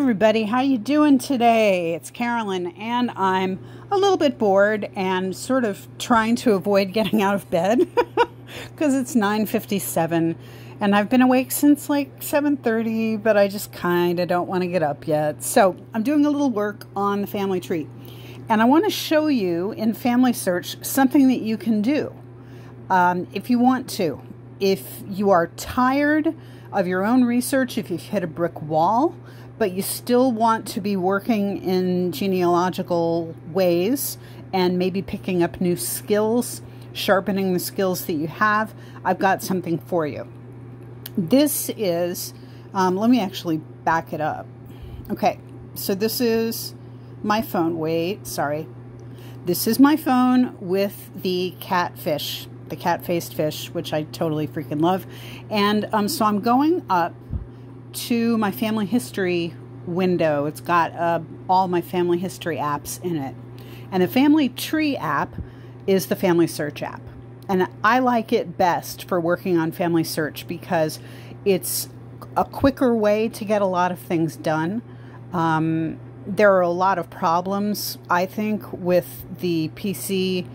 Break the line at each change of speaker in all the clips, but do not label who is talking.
everybody. How you doing today? It's carolyn and i'm a little bit bored and sort of trying to avoid getting out of bed because it's 9.57 and i've been awake since like 7.30 but i just kind of don't want to get up yet. So i'm doing a little work on the family tree and i want to show you in family search something that you can do um, if you want to. If you are tired of your own research if you've hit a brick wall but you still want to be working in genealogical ways and maybe picking up new skills, sharpening the skills that you have, I've got something for you. This is, um, let me actually back it up. Okay, so this is my phone. Wait, sorry. This is my phone with the catfish, the cat-faced fish, which I totally freaking love. And um, so I'm going up to my family history window. It's got uh, all my family history apps in it. And the family tree app is the family search app. And I like it best for working on family search because it's a quicker way to get a lot of things done. Um, there are a lot of problems, I think, with the PC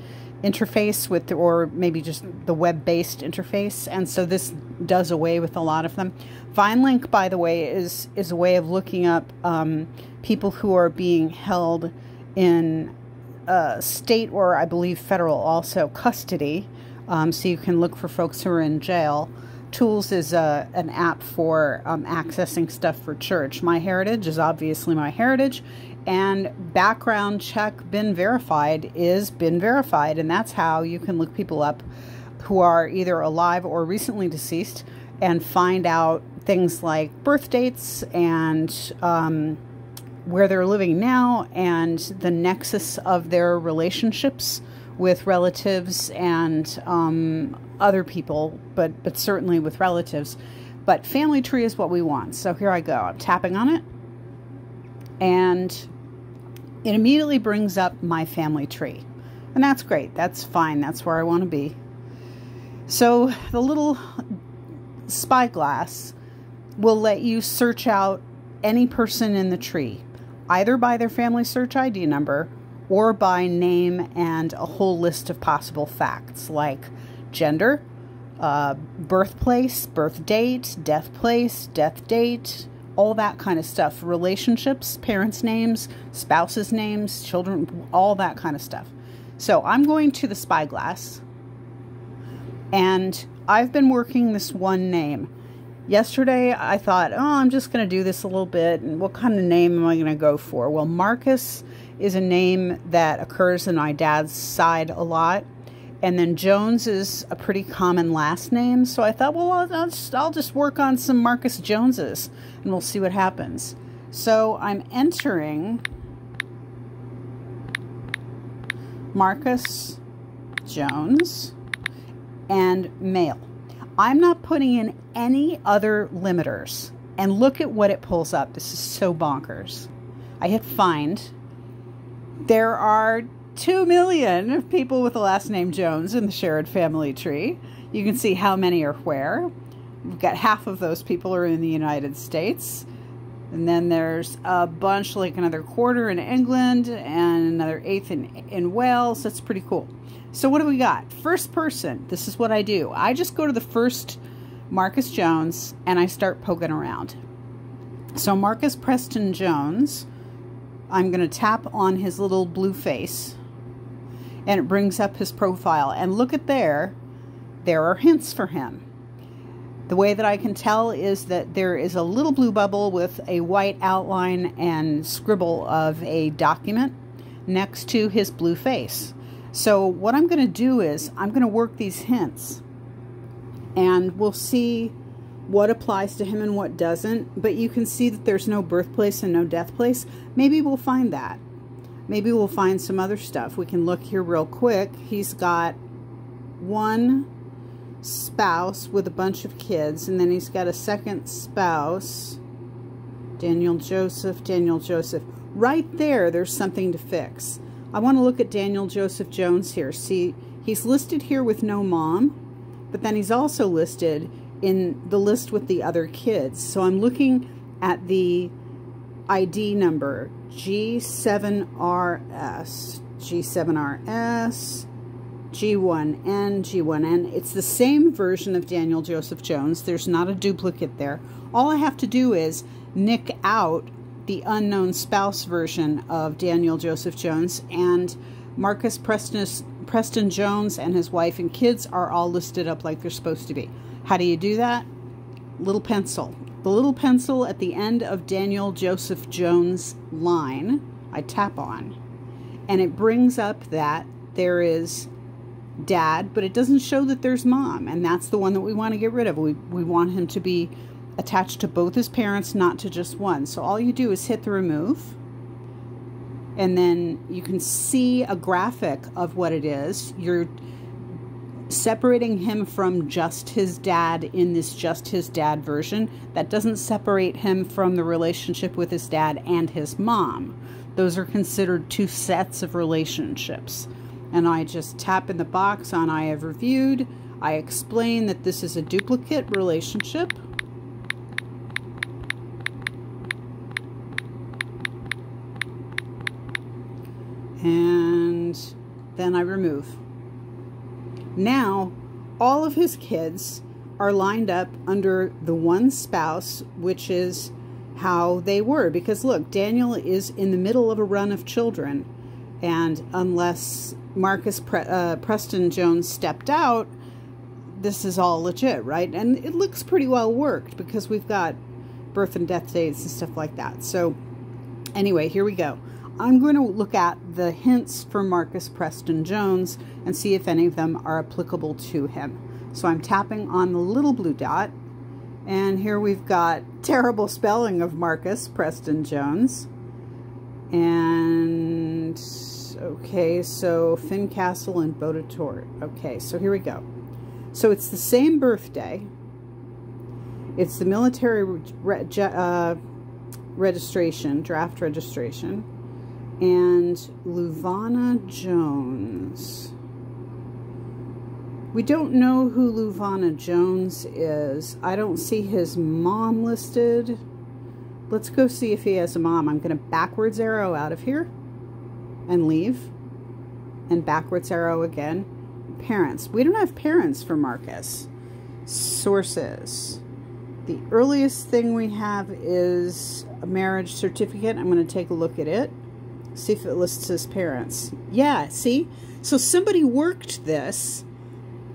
interface with the, or maybe just the web-based interface and so this does away with a lot of them. Vinelink by the way is is a way of looking up um, people who are being held in uh, state or i believe federal also custody. Um, so you can look for folks who are in jail. Tools is a, uh, an app for um, accessing stuff for church. My heritage is obviously my heritage. And background check been verified is been verified and that's how you can look people up who are either alive or recently deceased and find out things like birth dates and um, where they're living now and the nexus of their relationships with relatives and um, other people, but but certainly with relatives. But family tree is what we want. So here I go. I'm tapping on it, and it immediately brings up my family tree. And that's great. That's fine. That's where I want to be. So the little spyglass will let you search out any person in the tree, either by their family search ID number or by name and a whole list of possible facts like gender, uh, birthplace, birth date, death place, death date, all that kind of stuff. Relationships, parents' names, spouses' names, children, all that kind of stuff. So I'm going to the spyglass and I've been working this one name. Yesterday I thought, oh, I'm just going to do this a little bit. And what kind of name am I going to go for? Well, Marcus is a name that occurs in my dad's side a lot. And then Jones is a pretty common last name. So I thought, well, I'll, just, I'll just work on some Marcus Joneses and we'll see what happens. So I'm entering Marcus Jones and male. I'm not putting in any other limiters. And look at what it pulls up. This is so bonkers. I hit find. There are 2 million people with the last name Jones in the shared family tree. You can see how many are where. We've got half of those people are in the United States. And then there's a bunch, like another quarter in England and another eighth in, in Wales. That's pretty cool. So what do we got? First person. This is what I do. I just go to the first Marcus Jones and I start poking around. So Marcus Preston Jones, I'm going to tap on his little blue face and it brings up his profile. And look at there, there are hints for him. The way that I can tell is that there is a little blue bubble with a white outline and scribble of a document next to his blue face. So what I'm going to do is I'm going to work these hints and we'll see what applies to him and what doesn't. But you can see that there's no birthplace and no death place. Maybe we'll find that. Maybe we'll find some other stuff. We can look here real quick. He's got one spouse with a bunch of kids, and then he's got a second spouse, Daniel Joseph, Daniel Joseph. Right there, there's something to fix. I want to look at Daniel Joseph Jones here. See, he's listed here with no mom, but then he's also listed in the list with the other kids. So I'm looking at the ID number G7RS, G7RS, G1N, G1N. It's the same version of Daniel Joseph Jones. There's not a duplicate there. All I have to do is nick out the unknown spouse version of Daniel Joseph Jones and Marcus Preston, Preston Jones and his wife and kids are all listed up like they're supposed to be. How do you do that? Little pencil. The little pencil at the end of Daniel Joseph Jones' line, I tap on, and it brings up that there is dad, but it doesn't show that there's mom, and that's the one that we want to get rid of. We, we want him to be attached to both his parents, not to just one. So all you do is hit the remove, and then you can see a graphic of what it is. You're separating him from just his dad in this just his dad version. That doesn't separate him from the relationship with his dad and his mom. Those are considered two sets of relationships. And I just tap in the box on I have reviewed. I explain that this is a duplicate relationship. And then I remove. Now, all of his kids are lined up under the one spouse, which is how they were. Because look, Daniel is in the middle of a run of children. And unless Marcus Pre uh, Preston Jones stepped out, this is all legit, right? And it looks pretty well worked because we've got birth and death dates and stuff like that. So, anyway, here we go. I'm going to look at the hints for Marcus Preston Jones and see if any of them are applicable to him. So I'm tapping on the little blue dot, and here we've got terrible spelling of Marcus Preston Jones. And, okay, so Fincastle and Botetourt. Okay, so here we go. So it's the same birthday. It's the military uh, registration, draft registration and Luvana Jones. We don't know who Luvana Jones is. I don't see his mom listed. Let's go see if he has a mom. I'm going to backwards arrow out of here and leave. And backwards arrow again. Parents. We don't have parents for Marcus. Sources. The earliest thing we have is a marriage certificate. I'm going to take a look at it. See if it lists his parents. Yeah, see? So somebody worked this.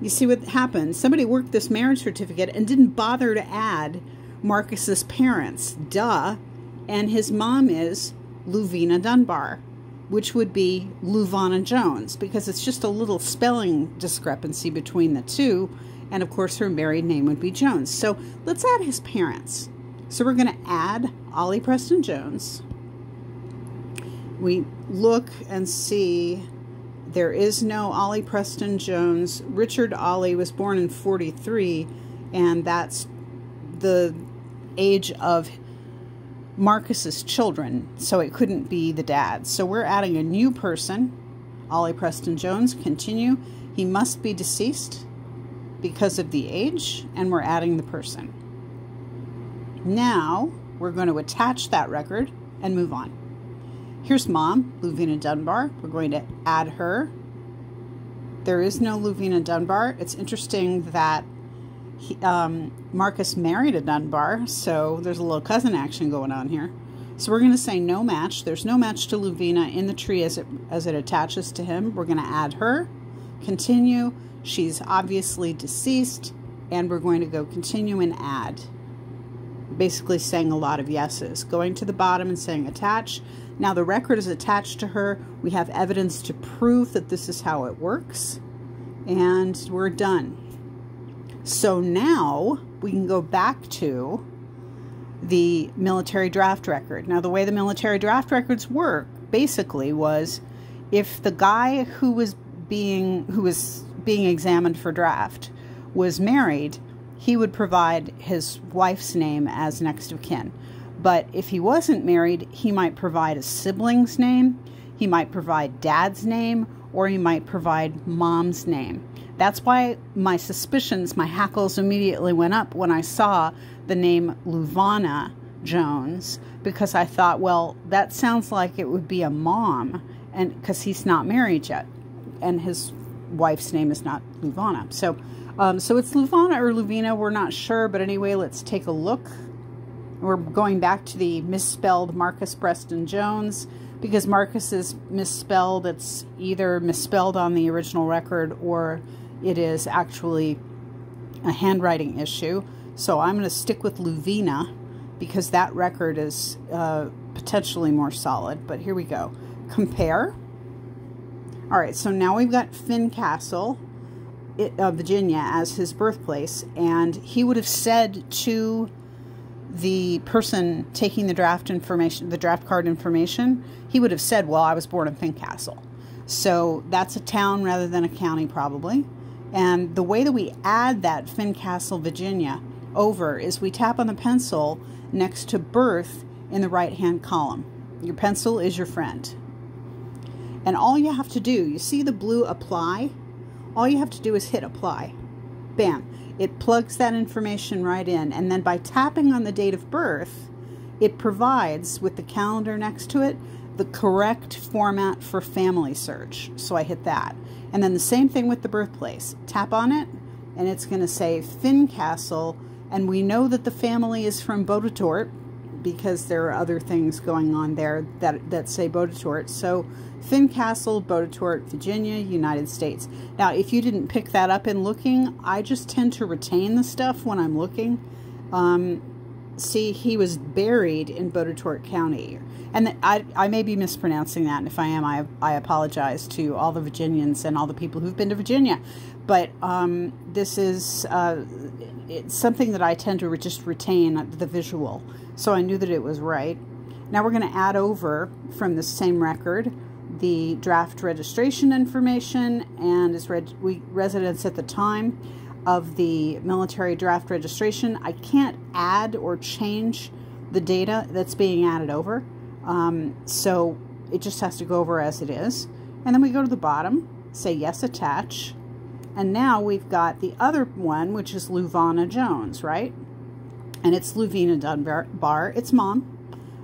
You see what happened? Somebody worked this marriage certificate and didn't bother to add Marcus's parents. Duh. And his mom is Luvina Dunbar, which would be Luvana Jones, because it's just a little spelling discrepancy between the two. And of course, her married name would be Jones. So let's add his parents. So we're going to add Ollie Preston Jones we look and see there is no Ollie Preston Jones. Richard Ollie was born in 43, and that's the age of Marcus's children, so it couldn't be the dad. So we're adding a new person, Ollie Preston Jones. Continue. He must be deceased because of the age, and we're adding the person. Now we're going to attach that record and move on. Here's mom, Luvina Dunbar. We're going to add her. There is no Luvina Dunbar. It's interesting that he, um, Marcus married a Dunbar, so there's a little cousin action going on here. So we're going to say no match. There's no match to Luvina in the tree as it, as it attaches to him. We're going to add her, continue. She's obviously deceased, and we're going to go continue and add. Basically saying a lot of yeses. Going to the bottom and saying attach. Now the record is attached to her. We have evidence to prove that this is how it works. And we're done. So now we can go back to the military draft record. Now the way the military draft records work basically was if the guy who was being who was being examined for draft was married, he would provide his wife's name as next of kin. But if he wasn't married, he might provide a sibling's name, he might provide dad's name, or he might provide mom's name. That's why my suspicions, my hackles immediately went up when I saw the name Luvana Jones because I thought, well, that sounds like it would be a mom, and because he's not married yet, and his wife's name is not Luvana. So, um, so it's Luvana or Luvina. We're not sure, but anyway, let's take a look. We're going back to the misspelled Marcus Preston Jones because Marcus is misspelled. It's either misspelled on the original record or it is actually a handwriting issue. So I'm going to stick with Luvina because that record is uh, potentially more solid. But here we go. Compare. All right, so now we've got Fincastle, uh, Virginia, as his birthplace, and he would have said to the person taking the draft information, the draft card information, he would have said, "Well, I was born in Fincastle." So that's a town rather than a county, probably. And the way that we add that Fincastle, Virginia, over is we tap on the pencil next to birth in the right hand column. Your pencil is your friend. And all you have to do, you see the blue apply? All you have to do is hit apply. Bam. It plugs that information right in. And then by tapping on the date of birth, it provides, with the calendar next to it, the correct format for family search. So I hit that. And then the same thing with the birthplace. Tap on it, and it's going to say Fincastle and we know that the family is from Botetourt because there are other things going on there that, that say Botetourt. So Fincastle, Botetourt, Virginia, United States. Now, if you didn't pick that up in looking, I just tend to retain the stuff when I'm looking. Um, see, he was buried in Botetourt County. And I, I may be mispronouncing that, and if I am, I, I apologize to all the Virginians and all the people who've been to Virginia. But um, this is uh, it's something that I tend to just retain the visual. So I knew that it was right. Now we're going to add over from the same record the draft registration information and his reg residence at the time of the military draft registration. I can't add or change the data that's being added over. Um, so it just has to go over as it is. And then we go to the bottom, say yes, attach. And now we've got the other one, which is Luvana Jones, right? And it's Luvina Dunbar, it's mom.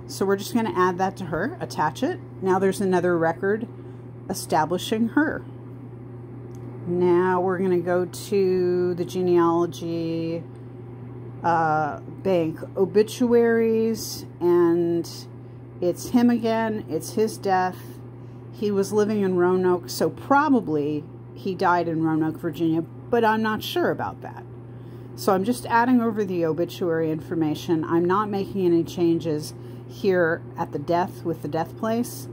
So we're just going to add that to her, attach it. Now there's another record establishing her. Now we're going to go to the genealogy uh, bank obituaries, and it's him again. It's his death. He was living in Roanoke, so probably he died in Roanoke, Virginia, but I'm not sure about that. So I'm just adding over the obituary information. I'm not making any changes here at the death with the death place.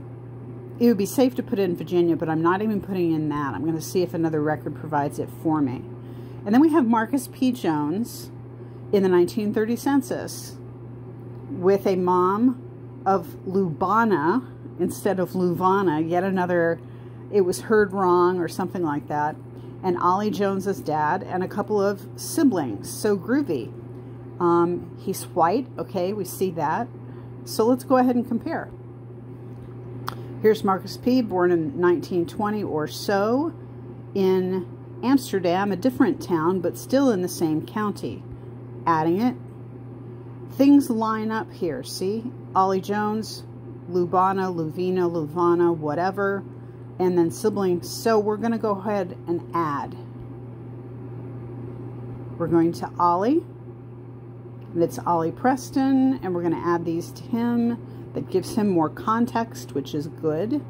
It would be safe to put in Virginia, but I'm not even putting in that. I'm going to see if another record provides it for me. And then we have Marcus P. Jones in the 1930 census with a mom of Lubana instead of Luvana, yet another it was heard wrong or something like that. And Ollie Jones's dad and a couple of siblings. So groovy. Um, he's white. Okay, we see that. So let's go ahead and compare. Here's Marcus P., born in 1920 or so in Amsterdam, a different town, but still in the same county. Adding it. Things line up here, see? Ollie Jones, Lubana, Luvina, Luvana, whatever and then siblings. So we're going to go ahead and add. We're going to Ollie. It's Ollie Preston. And we're going to add these to him. That gives him more context, which is good.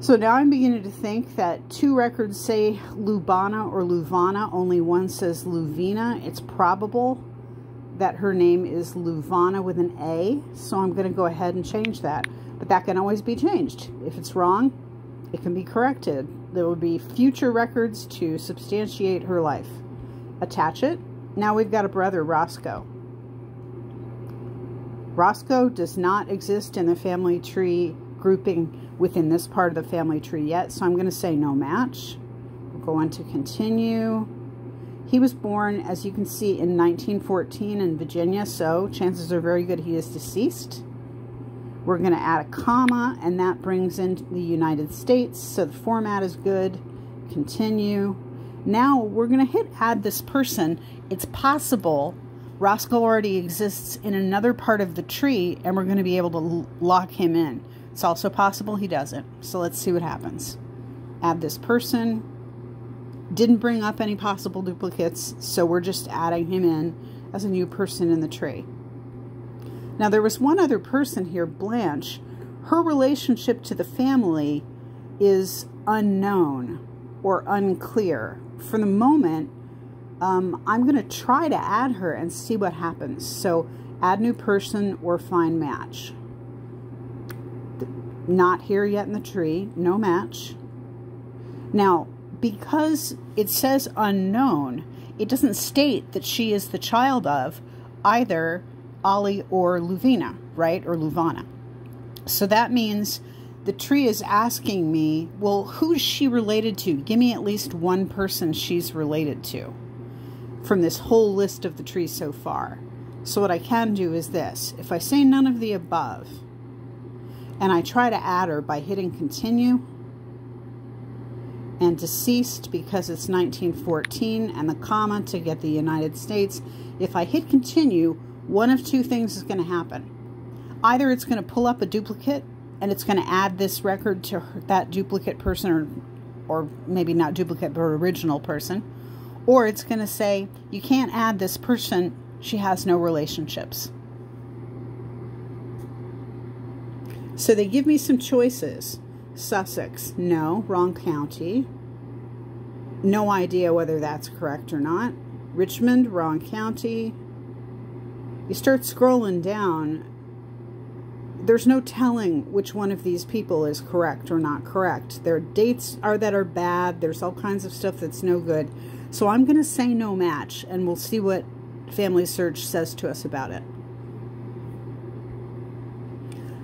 So now I'm beginning to think that two records say Lubana or Luvana. Only one says Luvina. It's probable that her name is Luvana with an A. So I'm going to go ahead and change that. But that can always be changed. If it's wrong, it can be corrected. There will be future records to substantiate her life. Attach it. Now we've got a brother, Roscoe. Roscoe does not exist in the family tree grouping within this part of the family tree yet, so I'm going to say no match. We'll go on to continue. He was born, as you can see, in 1914 in Virginia, so chances are very good he is deceased. We're going to add a comma, and that brings in the United States, so the format is good. Continue. Now we're going to hit add this person. It's possible Roscoe already exists in another part of the tree and we're going to be able to lock him in. It's also possible he doesn't. So let's see what happens. Add this person. Didn't bring up any possible duplicates, so we're just adding him in as a new person in the tree. Now there was one other person here, Blanche. Her relationship to the family is unknown or unclear. For the moment, um, I'm going to try to add her and see what happens. So add new person or find match. Not here yet in the tree, no match. Now, because it says unknown, it doesn't state that she is the child of either Ollie or Luvina, right? Or Luvana. So that means the tree is asking me, well, who's she related to? Give me at least one person she's related to from this whole list of the trees so far. So what I can do is this. If I say none of the above, and I try to add her by hitting continue, and deceased because it's 1914, and the comma to get the United States, if I hit continue, one of two things is going to happen. Either it's going to pull up a duplicate, and it's going to add this record to that duplicate person, or, or maybe not duplicate, but original person, or it's going to say, you can't add this person, she has no relationships. So they give me some choices. Sussex, no, wrong county. No idea whether that's correct or not. Richmond, wrong county. You start scrolling down, there's no telling which one of these people is correct or not correct. Their dates are that are bad. There's all kinds of stuff that's no good. So I'm going to say no match, and we'll see what Family Search says to us about it.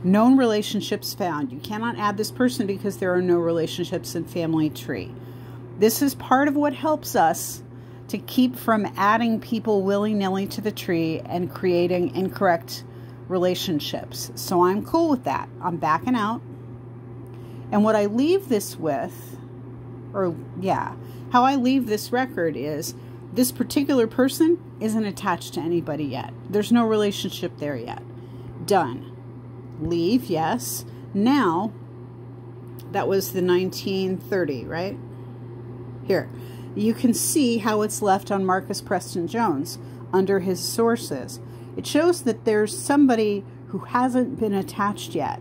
Known relationships found. You cannot add this person because there are no relationships in family tree. This is part of what helps us to keep from adding people willy-nilly to the tree and creating incorrect relationships. So I'm cool with that. I'm backing out. And what I leave this with, or yeah, how I leave this record is this particular person isn't attached to anybody yet. There's no relationship there yet. Done. Leave, yes. Now, that was the 1930, right? Here. You can see how it's left on Marcus Preston Jones under his sources. It shows that there's somebody who hasn't been attached yet,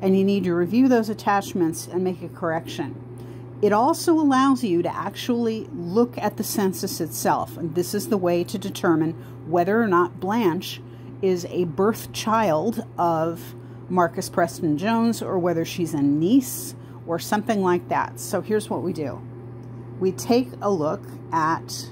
and you need to review those attachments and make a correction. It also allows you to actually look at the census itself, and this is the way to determine whether or not Blanche is a birth child of Marcus Preston Jones or whether she's a niece or something like that. So here's what we do. We take a look at,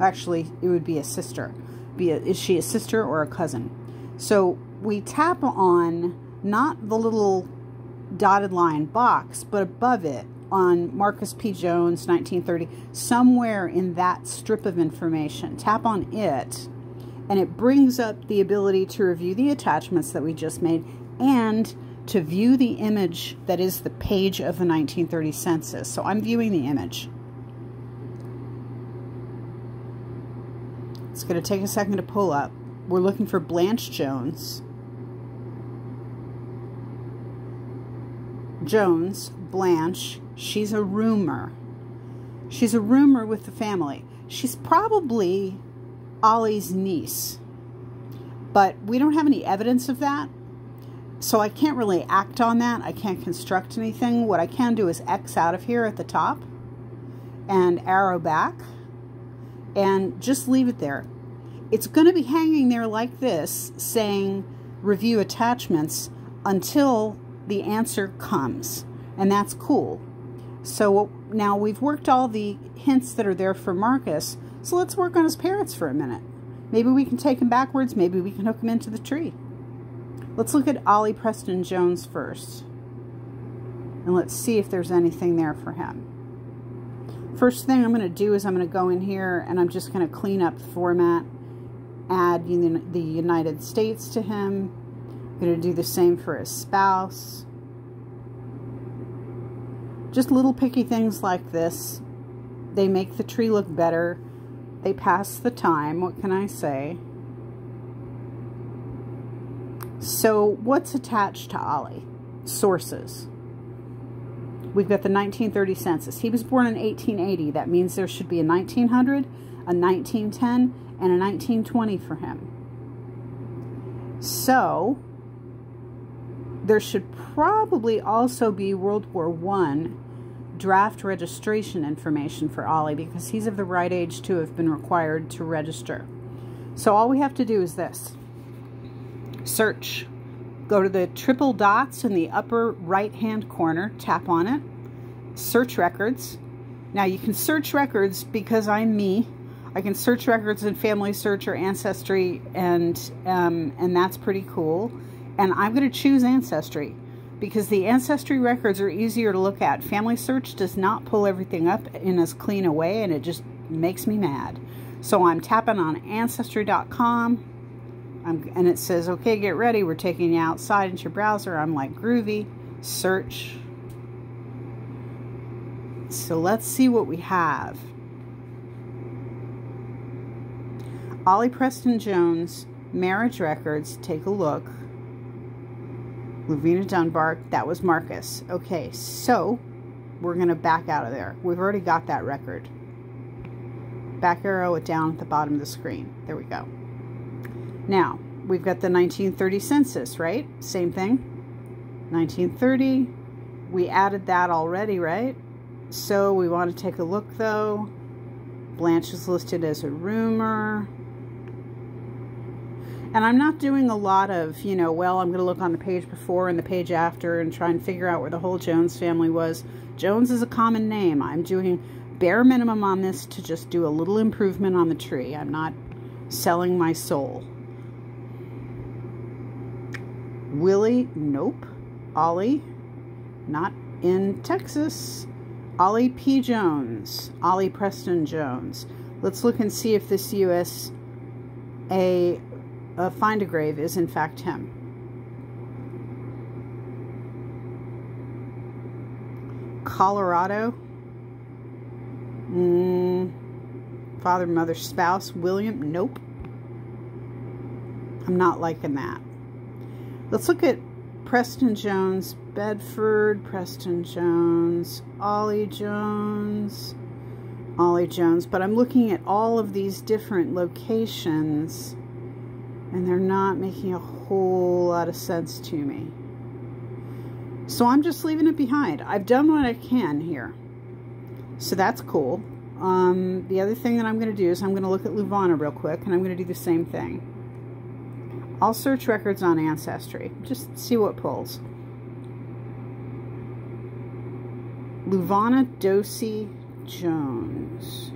actually, it would be a sister. Be a, is she a sister or a cousin? So we tap on not the little dotted line box, but above it on Marcus P. Jones, 1930, somewhere in that strip of information. Tap on it, and it brings up the ability to review the attachments that we just made and to view the image that is the page of the 1930 census. So I'm viewing the image. It's going to take a second to pull up. We're looking for Blanche Jones. Jones, Blanche, she's a rumor. She's a rumor with the family. She's probably Ollie's niece, but we don't have any evidence of that. So I can't really act on that. I can't construct anything. What I can do is X out of here at the top and arrow back and just leave it there. It's going to be hanging there like this saying review attachments until the answer comes. And that's cool. So now we've worked all the hints that are there for Marcus. So let's work on his parents for a minute. Maybe we can take him backwards. Maybe we can hook him into the tree. Let's look at Ollie Preston Jones first. And let's see if there's anything there for him. First thing I'm going to do is I'm going to go in here and I'm just going to clean up the format. Add the United States to him. I'm going to do the same for his spouse. Just little picky things like this. They make the tree look better. they pass the time. What can I say? So what's attached to Ollie? Sources. We've got the 1930 census. He was born in 1880. That means there should be a 1900, a 1910, and a 1920 for him. So there should probably also be World War One draft registration information for Ollie because he's of the right age to have been required to register. So all we have to do is this. Search. Go to the triple dots in the upper right hand corner, tap on it, search records. Now you can search records because I'm me. I can search records in Family Search or Ancestry and, um, and that's pretty cool. And I'm going to choose Ancestry because the Ancestry records are easier to look at. Family Search does not pull everything up in as clean a way and it just makes me mad. So I'm tapping on Ancestry.com I'm, and it says, okay, get ready. We're taking you outside into your browser. I'm like, groovy. Search. So let's see what we have. Ollie Preston Jones, marriage records. Take a look. Luvina Dunbar, that was Marcus. Okay, so we're going to back out of there. We've already got that record. Back arrow it down at the bottom of the screen. There we go. Now, we've got the 1930 census, right? Same thing. 1930. We added that already, right? So we want to take a look, though. Blanche is listed as a roomer. And I'm not doing a lot of, you know, well, I'm going to look on the page before and the page after and try and figure out where the whole Jones family was. Jones is a common name. I'm doing bare minimum on this to just do a little improvement on the tree. I'm not selling my soul. Willie, nope. Ollie, not in Texas. Ollie P. Jones, Ollie Preston Jones. Let's look and see if this U.S. a, a find a grave is in fact him. Colorado. Mm, father, mother, spouse, William. Nope. I'm not liking that. Let's look at Preston Jones, Bedford, Preston Jones, Ollie Jones, Ollie Jones. But I'm looking at all of these different locations and they're not making a whole lot of sense to me. So I'm just leaving it behind. I've done what I can here. So that's cool. Um, the other thing that I'm going to do is I'm going to look at Luvana real quick and I'm going to do the same thing. I'll search records on Ancestry. Just see what pulls. Luvana Dosey Jones.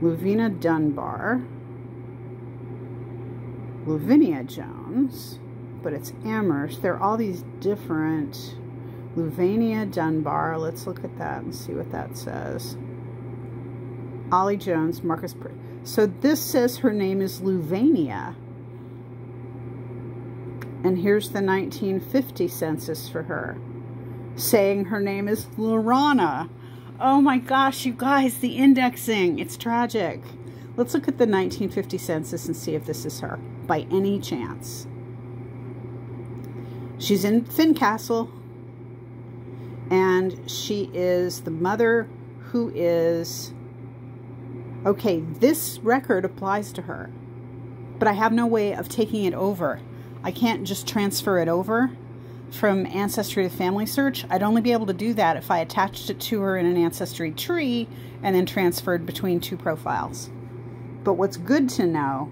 Luvina Dunbar. Luvinia Jones. But it's Amherst. There are all these different... Luvania Dunbar. Let's look at that and see what that says. Ollie Jones, Marcus... So this says her name is Luvania. And here's the 1950 census for her, saying her name is Lorana. Oh my gosh, you guys, the indexing. It's tragic. Let's look at the 1950 census and see if this is her, by any chance. She's in Fincastle, and she is the mother who is... Okay, this record applies to her, but I have no way of taking it over I can't just transfer it over from Ancestry to Family Search. I'd only be able to do that if I attached it to her in an Ancestry tree and then transferred between two profiles. But what's good to know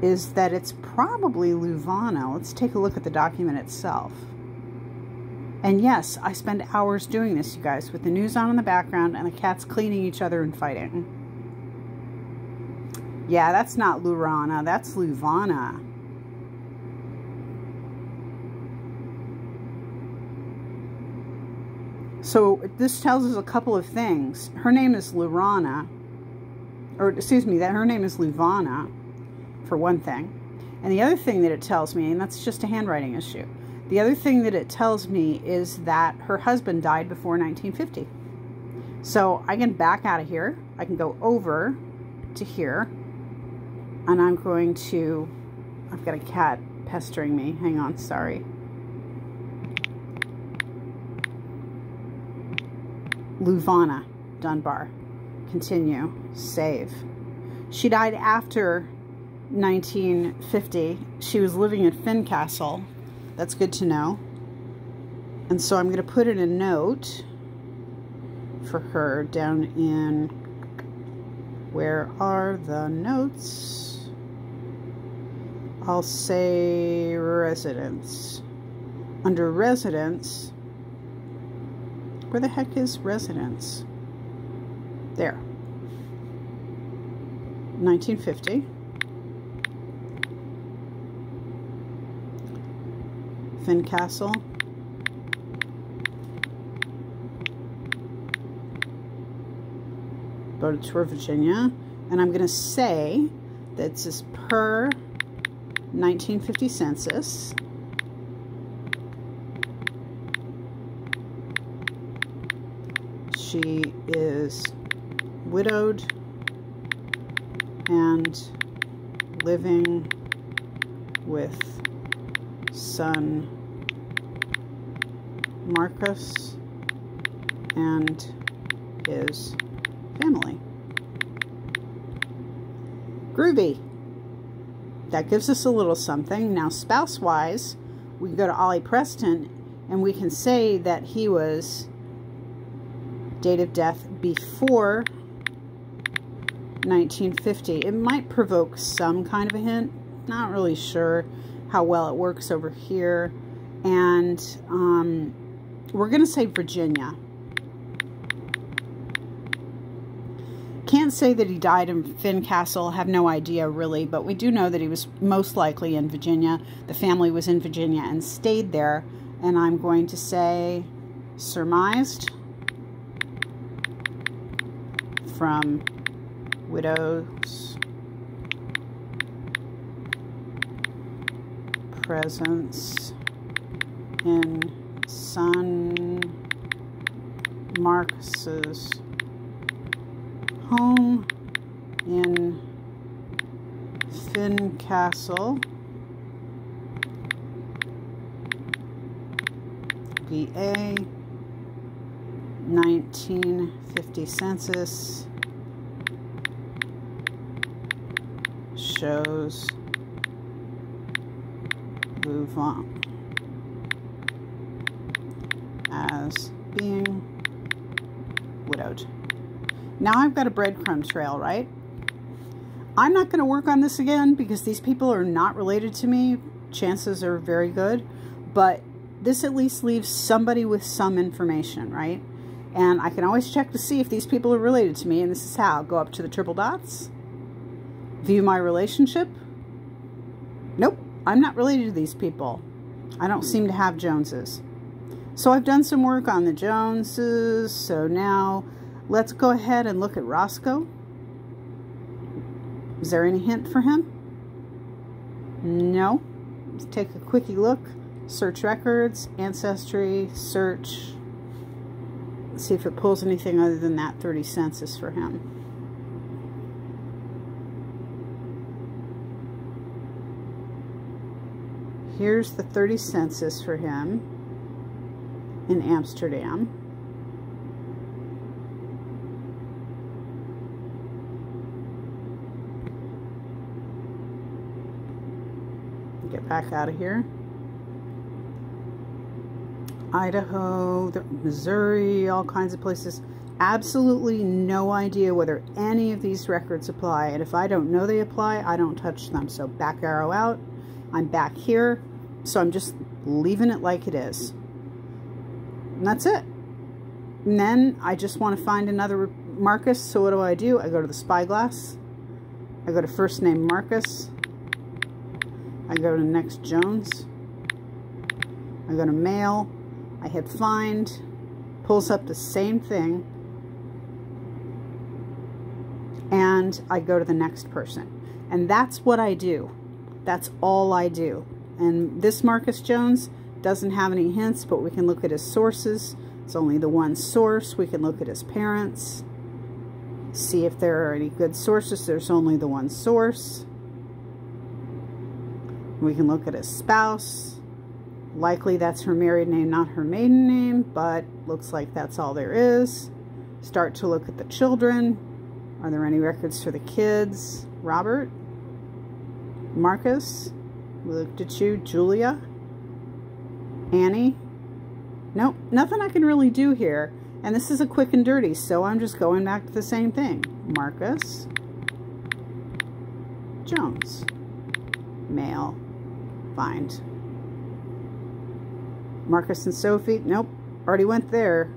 is that it's probably Luvana. Let's take a look at the document itself. And yes, I spend hours doing this, you guys, with the news on in the background and the cats cleaning each other and fighting. Yeah, that's not Lurana. That's Luvana. So this tells us a couple of things. Her name is Lurana, or excuse me, that her name is Luvana, for one thing. And the other thing that it tells me, and that's just a handwriting issue, the other thing that it tells me is that her husband died before 1950. So I can back out of here. I can go over to here. And I'm going to, I've got a cat pestering me. Hang on, sorry. Luvana Dunbar. Continue. Save. She died after 1950. She was living at Fincastle. That's good to know. And so I'm going to put in a note for her down in, where are the notes? I'll say residence. Under residence, where the heck is residence? There. 1950. Fincastle. Go to Virginia. And I'm going to say that this is per 1950 census. She is widowed and living with son Marcus and his family. Groovy. That gives us a little something. Now, spouse-wise, we go to Ollie Preston and we can say that he was date of death before 1950. It might provoke some kind of a hint. Not really sure how well it works over here. And um, we're going to say Virginia. Can't say that he died in Fincastle. Have no idea really, but we do know that he was most likely in Virginia. The family was in Virginia and stayed there. And I'm going to say surmised from widows presence in son Marcus's home in Fincastle, VA, 1950 census shows Luvon as being widowed. Now I've got a breadcrumb trail, right? I'm not going to work on this again because these people are not related to me. Chances are very good. But this at least leaves somebody with some information, right? And I can always check to see if these people are related to me. And this is how. Go up to the triple dots. View my relationship. Nope. I'm not related to these people. I don't seem to have Joneses. So I've done some work on the Joneses. So now let's go ahead and look at Roscoe. Is there any hint for him? No. Let's take a quickie look. Search records, ancestry, search. Let's see if it pulls anything other than that 30 census for him. Here's the 30 census for him in Amsterdam. Back out of here. Idaho, Missouri, all kinds of places. Absolutely no idea whether any of these records apply. And if I don't know they apply, I don't touch them. So back arrow out. I'm back here. So I'm just leaving it like it is. And that's it. And then I just want to find another Marcus. So what do I do? I go to the spyglass. I go to first name Marcus. I go to next Jones. I go to mail. I hit find. Pulls up the same thing. And I go to the next person. And that's what I do. That's all I do. And this Marcus Jones doesn't have any hints, but we can look at his sources. It's only the one source. We can look at his parents, see if there are any good sources. There's only the one source. We can look at his spouse. Likely that's her married name, not her maiden name, but looks like that's all there is. Start to look at the children. Are there any records for the kids? Robert? Marcus? We looked at you. Julia? Annie? Nope, nothing I can really do here. And this is a quick and dirty, so I'm just going back to the same thing. Marcus. Jones. Male. Find. Marcus and Sophie. Nope, already went there.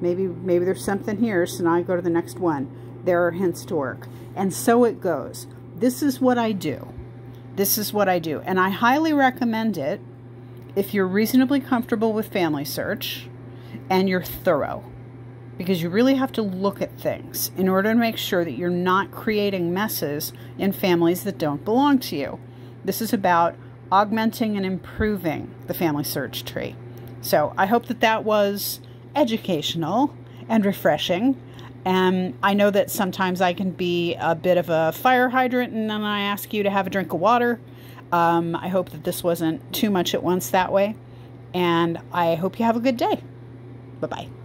Maybe, maybe there's something here, so now I go to the next one. There are hints to work. And so it goes. This is what I do. This is what I do. And I highly recommend it if you're reasonably comfortable with Family Search and you're thorough. Because you really have to look at things in order to make sure that you're not creating messes in families that don't belong to you. This is about augmenting and improving the family search tree. So I hope that that was educational and refreshing. And I know that sometimes I can be a bit of a fire hydrant and then I ask you to have a drink of water. Um, I hope that this wasn't too much at once that way. And I hope you have a good day. Bye bye.